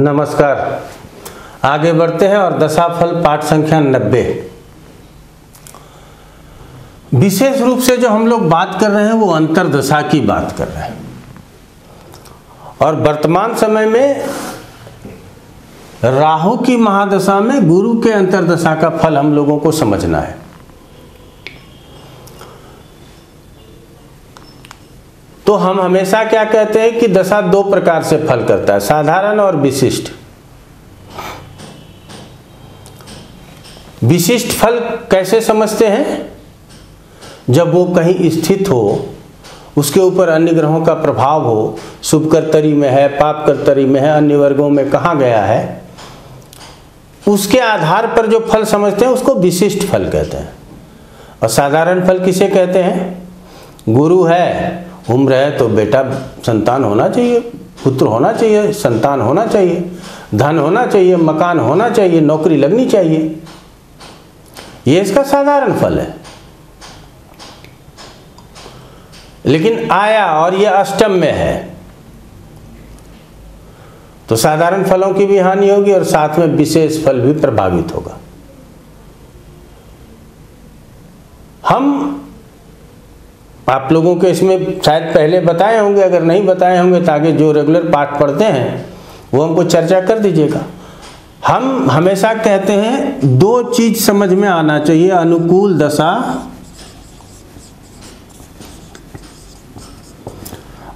नमस्कार। आगे बढ़ते हैं और दशाफल पाठ संख्या नब्बे। विशेष रूप से जो हम लोग बात कर रहे हैं, वो अंतरदशा की बात कर रहे हैं। और वर्तमान समय में राहु की महादशा में गुरु के अंतरदशा का फल हम लोगों को समझना है। तो हम हमेशा क्या कहते हैं कि दशा दो प्रकार से फल करता है, साधारण और विशिष्ट। विशिष्ट फल कैसे समझते हैं? जब वो कहीं स्थित हो, उसके ऊपर अन्य ग्रहों का प्रभाव हो शुभ कर्तरी में है पाप कर्तरी में है, अन्य वर्गों में कहा गया है, उसके आधार पर जो फल समझते हैं, उसको विशिष्ट फल कहते हैं। और साधारण फल किसे कहते हैं? गुरु है उम्र है तो बेटा संतान होना चाहिए, पुत्र होना चाहिए, संतान होना चाहिए, धन होना चाहिए, मकान होना चाहिए, नौकरी लगनी चाहिए। ये इसका साधारण फल है। लेकिन आया और ये अष्टम में है। तो साधारण फलों की भी हानि होगी और साथ में विशेष फल भी प्रभावित होगा हम आप लोगों के इसमें शायद पहले बताए होंगे, अगर नहीं बताए होंगे ताकि जो रेगुलर पाठ पढ़ते हैं, वो हमको चर्चा कर दीजिएगा। हम हमेशा कहते हैं, दो चीज़ समझ में आना चाहिए, अनुकूल दशा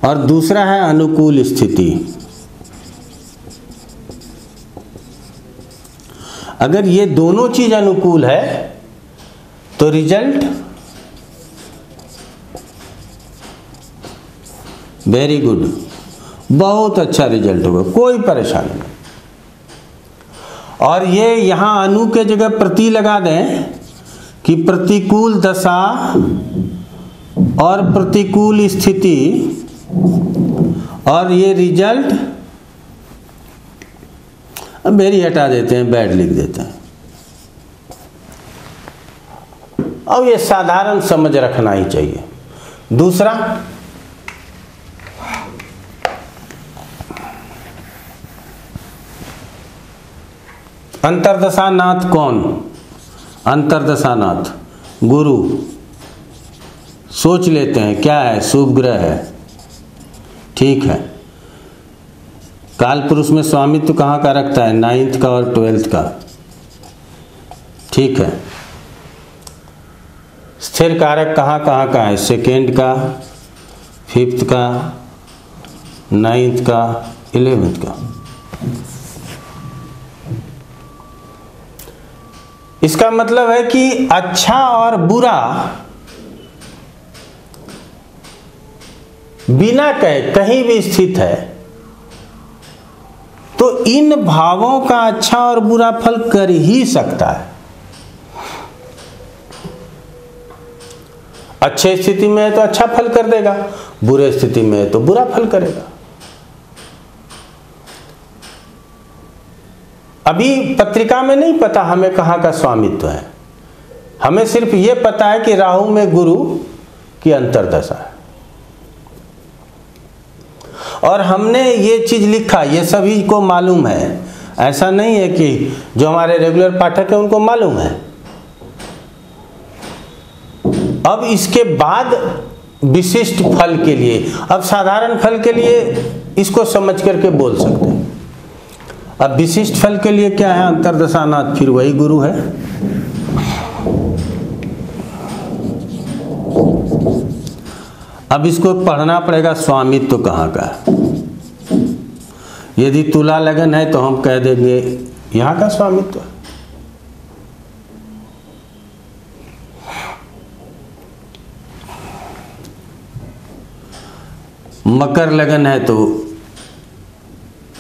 और दूसरा है अनुकूल स्थिति। अगर ये दोनों चीज़ अनुकूल है तो रिज़ल्ट वेरी गुड बहुत अच्छा रिज़ल्ट होगा कोई परेशानी नहीं। और ये यहाँ अनु के जगह प्रति लगा दें कि प्रतिकूल दशा और प्रतिकूल स्थिति और ये रिज़ल्ट वेरी हटा देते हैं बैड लिख देते हैं। अब ये साधारण समझ रखना ही चाहिए। दूसरा अंतरदशानाथ कौन? अंतरदशानाथ। गुरु। सोच लेते हैं, क्या है? शुभ ग्रह है। ठीक है। काल पुरुष में स्वामित्व कहाँ का रखता है? नाइन्थ का और ट्वेल्थ का। ठीक है। स्थिर कारक कहाँ कहाँ का है? सेकेंड का फिफ्थ का नाइन्थ का इलेवेंथ का। इसका मतलब है कि अच्छा और बुरा बिना कहे, कहीं भी स्थित है तो इन भावों का अच्छा और बुरा फल कर ही सकता है। अच्छे स्थिति में है तो अच्छा फल कर देगा, बुरे स्थिति में है तो बुरा फल करेगा। अभी पत्रिका में नहीं पता हमें कहाँ का स्वामित्व है। हमें सिर्फ़ ये पता है कि राहु में गुरु की अंतरदशा है। और हमने ये चीज़ लिखा, ये सभी को मालूम है। ऐसा नहीं है कि जो हमारे रेगुलर पाठक है उनको मालूम है। अब इसके बाद विशिष्ट फल के लिए, अब साधारण फल के लिए इसको समझ करके बोल सकते हैं। अब विशिष्ट फल के लिए क्या है? अंतरदशानाथ फिर वही गुरु है। अब इसको पढ़ना पड़ेगा स्वामित्व तो कहाँ का? यदि तुला लगन है तो हम कह देंगे, यहाँ का स्वामित्व। मकर लगन है तो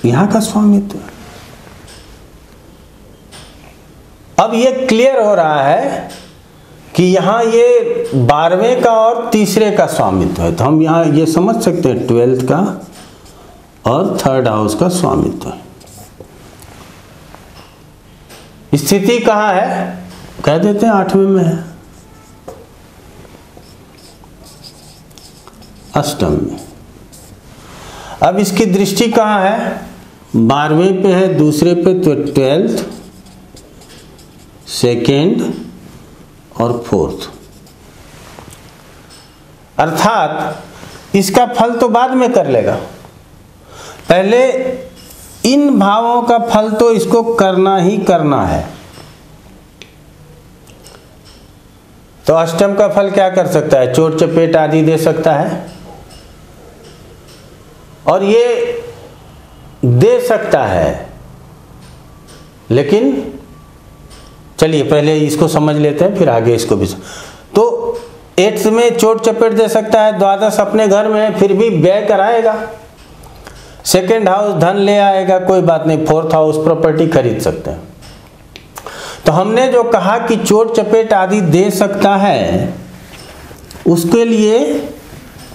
यहाँ का स्वामित्व। अब ये क्लियर हो रहा है कि यहाँ ये बारहवें का और तीसरे का स्वामित्व है। तो हम यहाँ ये समझ सकते हैं ट्वेल्थ का और थर्ड हाउस का स्वामित्व है। स्थिति कहाँ है? कह देते हैं आठवें में है। अष्टम में। अब इसकी दृष्टि कहाँ है? बारहवें पे है, दूसरे पे तो ट्वेल्थ सेकेंड और फोर्थ। अर्थात इसका फल तो बाद में कर लेगा। पहले इन भावों का फल तो इसको करना ही करना है। तो अष्टम का फल क्या कर सकता है? चोट, चपेट आदि दे सकता है। और ये दे सकता है। लेकिन चलिए, पहले इसको समझ लेते हैं, फिर आगे इसको भी तो एट्थ में चोट चपेट दे सकता है, द्वादश अपने घर में, फिर भी व्यय कराएगा। सेकेंड हाउस धन ले आएगा, कोई बात नहीं, फोर्थ हाउस प्रॉपर्टी खरीद सकते हैं। तो हमने जो कहा कि चोट चपेट आदि दे सकता है, उसके लिए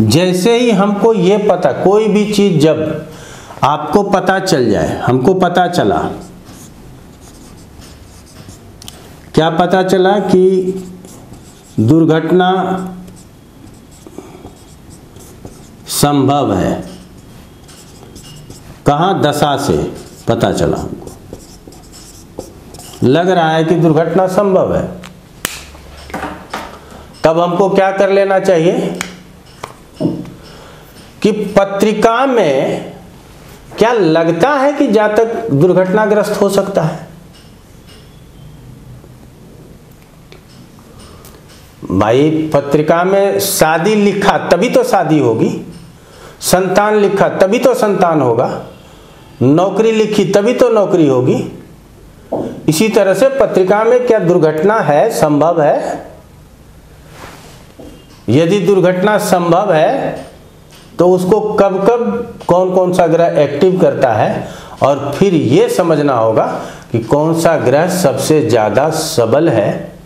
जैसे ही हमको ये पता, कोई भी चीज़ जब आपको पता चल जाए, हमको पता चला क्या पता चला कि दुर्घटना संभव है? कहाँ दशा से पता चला हमको? लग रहा है कि दुर्घटना संभव है। तब हमको क्या कर लेना चाहिए? कि पत्रिका में क्या लगता है कि जातक दुर्घटनाग्रस्त हो सकता है? भाई, पत्रिका में शादी लिखा, तभी तो शादी होगी। संतान लिखा, तभी तो संतान होगा। नौकरी लिखी, तभी तो नौकरी होगी। इसी तरह से पत्रिका में क्या दुर्घटना है, संभव है? यदि दुर्घटना संभव है तो उसको कब कब कौन कौन सा ग्रह एक्टिव करता है? और फिर ये समझना होगा कि कौन सा ग्रह सबसे ज़्यादा सबल है।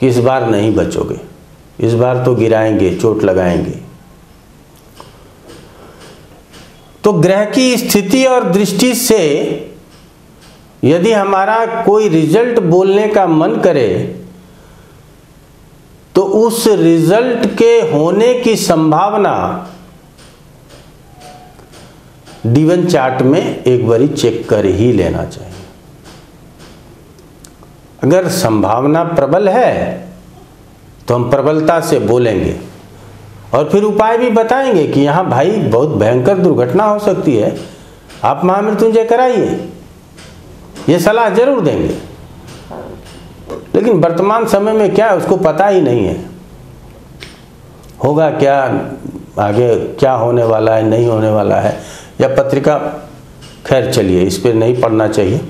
कि इस बार नहीं बचोगे? इस बार तो गिराएँगे, चोट लगाएँगे। तो ग्रह की स्थिति और दृष्टि से यदि हमारा कोई रिज़ल्ट बोलने का मन करे तो उस रिज़ल्ट के होने की संभावना डीवन चार्ट में एक बारी चेक कर ही लेना चाहिए। अगर संभावना प्रबल है तो हम प्रबलता से बोलेंगे। और फिर उपाय भी बताएँगे कि यहाँ भाई बहुत भयंकर दुर्घटना हो सकती है। आप महामृत्युंजय कराइए। ये सलाह ज़रूर देंगे। लेकिन वर्तमान समय में क्या है, उसको पता ही नहीं है। होगा क्या, आगे क्या होने वाला है, नहीं होने वाला है, या पत्रिका, खैर चलिए, इस पर नहीं पढ़ना चाहिए।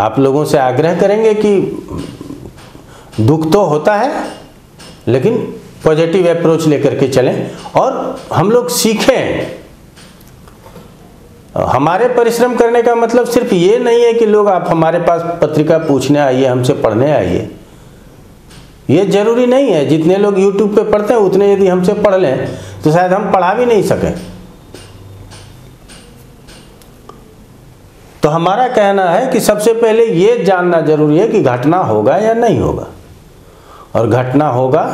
आप लोगों से आग्रह करेंगे कि दुख तो होता है, लेकिन पॉजिटिव अप्रोच लेकर के चलें। और हम लोग सीखें। हमारे परिश्रम करने का मतलब सिर्फ़ ये नहीं है कि लोग आप हमारे पास पत्रिका पूछने आइए, हमसे पढ़ने आइए। ये ज़रूरी नहीं है। जितने लोग YouTube पे पढ़ते हैं, उतने यदि हमसे पढ़ लें तो शायद हम पढ़ा भी नहीं सकें। तो हमारा कहना है कि सबसे पहले ये जानना ज़रूरी है कि घटना होगा या नहीं होगा। और घटना होगा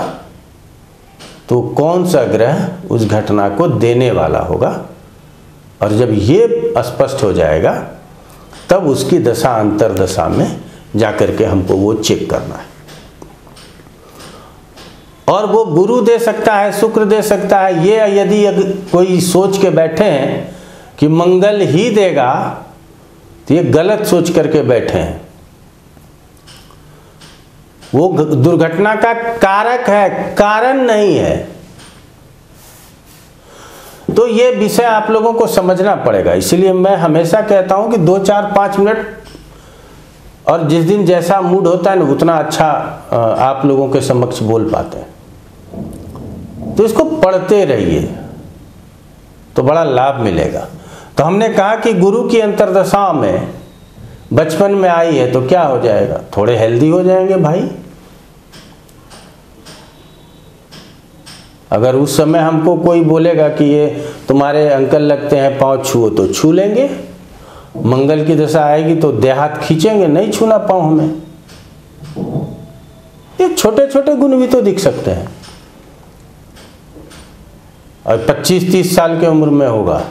तो कौन सा ग्रह उस घटना को देने वाला होगा? और जब ये स्पष्ट हो जाएगा, तब उसकी दशा अंतर दशा में जाकर के हमको वो चेक करना है। और वो गुरु दे सकता है, शुक्र दे सकता है, ये यदि कोई सोच के बैठे हैं कि मंगल ही देगा तो ये गलत सोच करके बैठे हैं। वो दुर्घटना का कारक है, कारण नहीं है। तो ये विषय आप लोगों को समझना पड़ेगा। इसलिए मैं हमेशा कहता हूँ कि दो, चार, पाँच मिनट, और जिस दिन जैसा मूड होता है ना, उतना अच्छा आप लोगों के समक्ष बोल पाते हैं। तो इसको पढ़ते रहिए तो बड़ा लाभ मिलेगा। तो हमने कहा कि गुरु की अंतरदशा में बचपन में आई है तो क्या हो जाएगा? थोड़े हेल्दी हो जाएँगे भाई। अगर उस समय हमको कोई बोलेगा कि ये तुम्हारे अंकल लगते हैं, पाँव छुओ तो छू लेंगे। मंगल की दशा आएगी तो देहात खींचेंगे, नहीं छूना पाँव हमें। ये छोटे छोटे गुण भी तो दिख सकते हैं। और 25-30 साल की उम्र में होगा।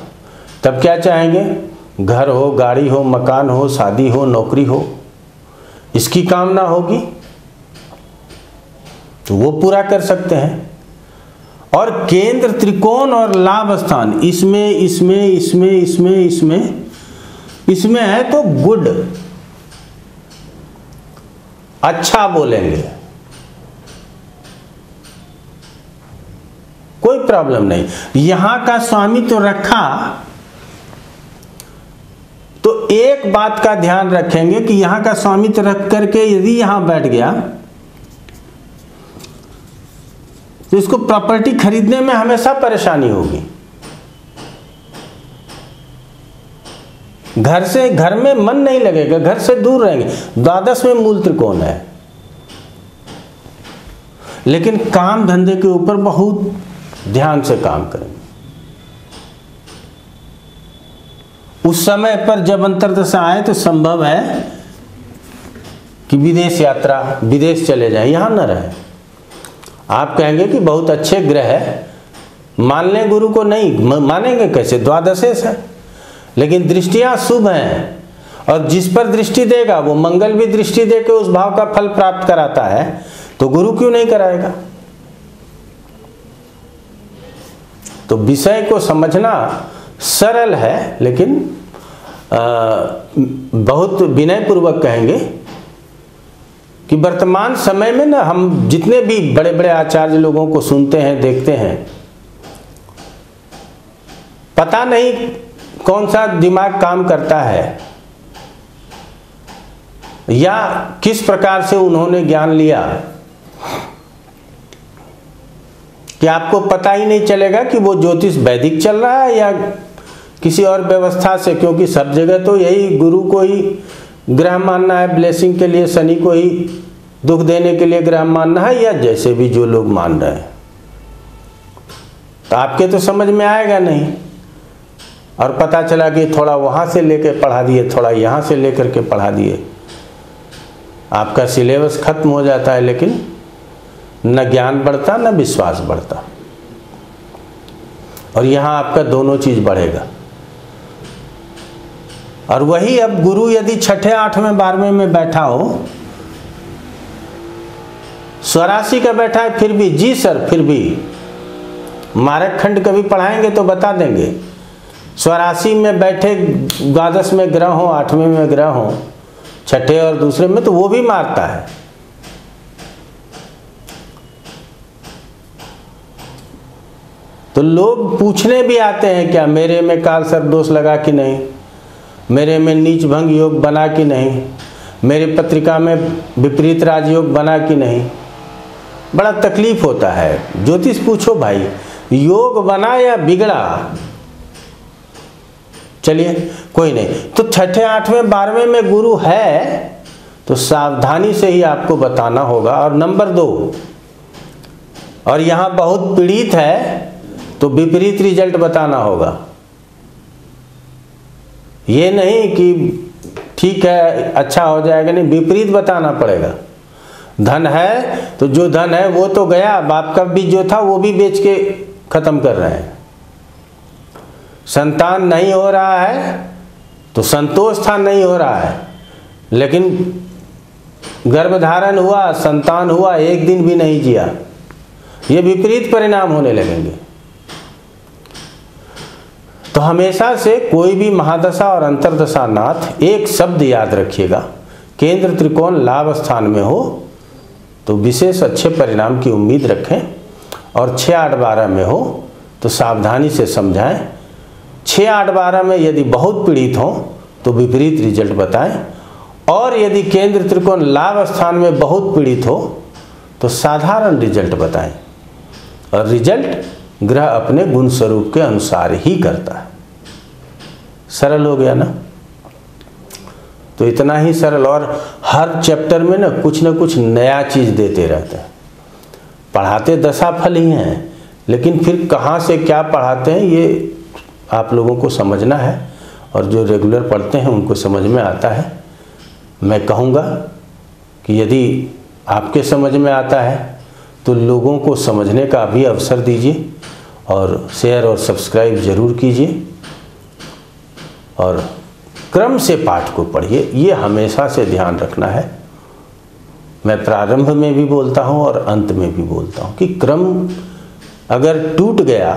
तब क्या चाहेंगे? घर हो, गाड़ी हो, मकान हो, शादी हो, नौकरी हो। इसकी कामना होगी। तो वो पूरा कर सकते हैं। और केंद्र त्रिकोण और लाभ स्थान, इसमें इसमें इसमें इसमें इसमें इसमें है तो गुड। अच्छा बोलेंगे। कोई प्रॉब्लम नहीं। यहाँ का स्वामी तो रखा। तो एक बात का ध्यान रखेंगे कि यहाँ का स्वामित्व रख करके यदि यहाँ बैठ गया तो इसको प्रॉपर्टी खरीदने में हमेशा परेशानी होगी। घर से, घर में मन नहीं लगेगा, घर से दूर रहेंगे। द्वादश में मूल त्रिकोण है? लेकिन काम धंधे के ऊपर बहुत ध्यान से काम करेंगे। उस समय पर जब अंतरदशा आए तो संभव है कि विदेश यात्रा, विदेश चले जाए। यहाँ न रहे। आप कहेंगे कि बहुत अच्छे ग्रह है। मान लें गुरु को नहीं मानेंगे कैसे? द्वादशेश है। लेकिन दृष्टियाँ शुभ हैं और जिस पर दृष्टि देगा, वो मंगल भी दृष्टि दे के उस भाव का फल प्राप्त कराता है तो गुरु क्यों नहीं कराएगा? तो विषय को समझना सरल है लेकिन आ, बहुत विनय पूर्वक कहेंगे कि वर्तमान समय में ना हम जितने भी बड़े बड़े आचार्य लोगों को सुनते हैं देखते हैं पता नहीं कौन सा दिमाग काम करता है या किस प्रकार से उन्होंने ज्ञान लिया कि आपको पता ही नहीं चलेगा कि वो ज्योतिष वैदिक चल रहा है या किसी और व्यवस्था से, क्योंकि सब जगह तो यही गुरु को ही ग्रह मानना है ब्लेसिंग के लिए, शनि को ही दुख देने के लिए ग्रह मानना है, या जैसे भी जो लोग मान रहे हैं। तो आपके तो समझ में आएगा नहीं। और पता चला कि थोड़ा वहाँ से लेकर पढ़ा दिए, थोड़ा यहाँ से लेकर के पढ़ा दिए। आपका सिलेबस खत्म हो जाता है, लेकिन न ज्ञान बढ़ता, न विश्वास बढ़ता। और यहाँ आपका दोनों चीज़ बढ़ेगा। और वही अब गुरु यदि छठे, आठवें, बारहवें में बैठा हो, स्वराशि का बैठा है, फिर भी, जी सर, फिर भी, मारक खंड कभी पढ़ाएँगे तो बता देंगे। स्वराशि में बैठे द्वादश में ग्रह हो, आठवें में ग्रह हो, छठे और दूसरे में तो वो भी मारता है। तो लोग पूछने भी आते हैं, क्या मेरे में काल सर दोष लगा कि नहीं? मेरे में नीच भंग योग बना कि नहीं? मेरी पत्रिका में विपरीत राजयोग बना कि नहीं? बड़ा तकलीफ़ होता है। ज्योतिष पूछो भाई, योग बना या बिगड़ा? चलिए, कोई नहीं। तो छठे, आठवें, बारहवें में गुरु है तो सावधानी से ही आपको बताना होगा। और नंबर दो, और यहाँ बहुत पीड़ित है तो विपरीत रिज़ल्ट बताना होगा। ये नहीं कि ठीक है अच्छा हो जाएगा, नहीं, विपरीत बताना पड़ेगा। धन है तो जो धन है, वो तो गया, बाप का भी जो था, वो भी बेच के खत्म कर रहे हैं। संतान नहीं हो रहा है तो संतोष था, नहीं हो रहा है। लेकिन गर्भधारण हुआ, संतान हुआ, एक दिन भी नहीं जिया। ये विपरीत परिणाम होने लगेंगे। तो हमेशा से कोई भी महादशा और अंतरदशा नाथ एक शब्द याद रखिएगा। केंद्र त्रिकोण लाभ स्थान में हो तो विशेष अच्छे परिणाम की उम्मीद रखें। और छः आठ बारह में हो तो सावधानी से समझाएँ। छः आठ बारह में यदि बहुत पीड़ित हो तो विपरीत रिज़ल्ट बताएँ। और यदि केंद्र त्रिकोण लाभ स्थान में बहुत पीड़ित हो तो साधारण रिज़ल्ट बताएँ। और रिज़ल्ट ग्रह अपने गुण स्वरूप के अनुसार ही करता है। सरल हो गया ना? तो इतना ही सरल, और हर चैप्टर में ना कुछ ना कुछ नया चीज़ देते रहते हैं। पढ़ाते दशा फल ही हैं, लेकिन फिर कहाँ से क्या पढ़ाते हैं, ये आप लोगों को समझना है, और जो रेगुलर पढ़ते हैं उनको समझ में आता है। मैं कहूँगा कि यदि आपके समझ में आता है तो लोगों को समझने का भी अवसर दीजिए, और शेयर और सब्सक्राइब ज़रूर कीजिए। और क्रम से पाठ को पढ़िए, ये हमेशा से ध्यान रखना है। मैं प्रारंभ में भी बोलता हूँ और अंत में भी बोलता हूँ कि क्रम अगर टूट गया,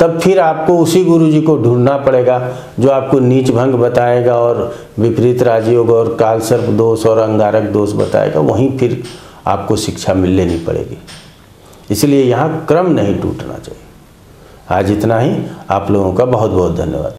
तब फिर आपको उसी गुरु जी को ढूंढना पड़ेगा, जो आपको नीच भंग बताएगा और विपरीत राजयोग और काल सर्प दोष और अंगारक दोष बताएगा, वहीं फिर आपको शिक्षा मिल लेनी पड़ेगी। इसलिए यहाँ क्रम नहीं टूटना चाहिए। आज इतना ही, आप लोगों का बहुत बहुत धन्यवाद।